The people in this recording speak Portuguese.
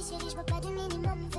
socialisme, pas o minimum.